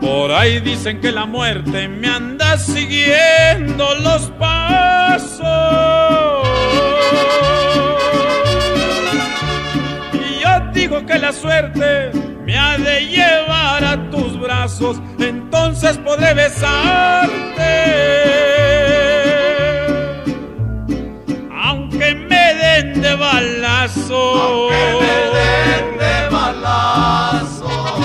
Por ahí dicen que la muerte me anda siguiendo los pasos. Y yo digo que la suerte me ha de llevar a tus brazos, entonces podré besarte. Aunque me den de balazo.